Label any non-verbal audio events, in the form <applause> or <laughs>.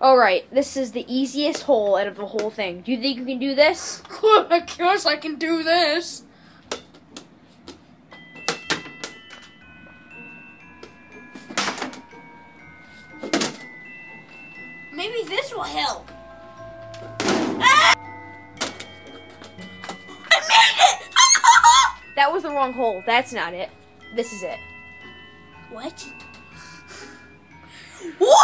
Alright, this is the easiest hole out of the whole thing. Do you think you can do this? <laughs> Of course, I can do this. Maybe this will help. Ah! I made it! <laughs> That was the wrong hole. That's not it. This is it. what? What?